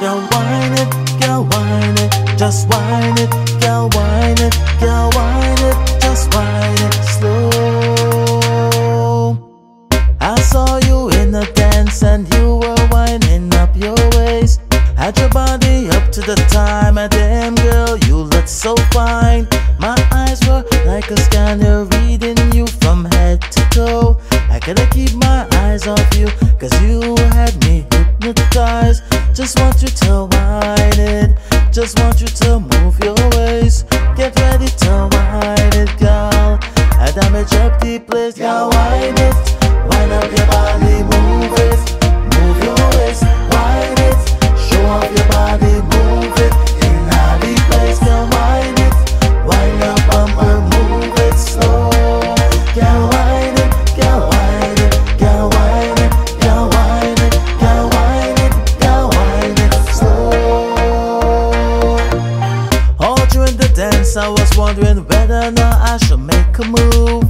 girl, whine it, girl, whine it, just whine it, girl, whine it, girl, whine it, just whine it slow. I saw you in the dance and you were winding up your waist. Had your body up to the time, and damn girl, you looked so fine. My eyes were like a scanner reading you from head to toe. I couldn't keep my eyes off you, cause you had me hypnotized. Just want you to whine it, just want you to move your waist. Get ready to whine it, girl. I damage up the place, girl, was wondering whether or not I should make a move.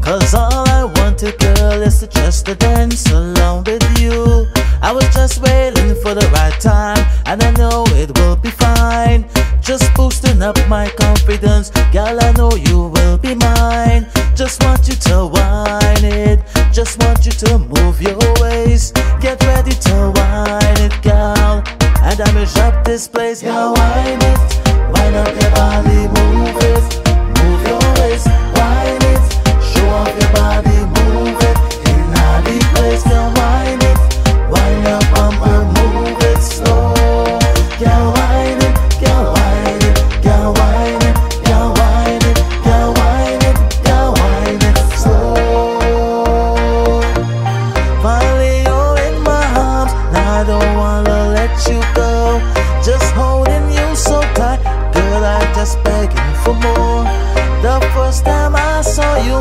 Cause all I wanted, girl, is to just to dance along with you. I was just waiting for the right time, and I know it will be fine. Just boosting up my confidence, girl, I know you will be mine. Just want you to whine it, just want you to move your waist. Get ready to whine it, girl. And up this place, girl,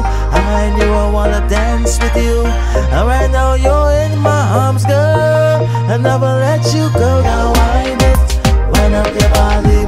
I knew I wanna dance with you. And right now you're in my arms, girl. I never let you go. Now wind it, wind up your body.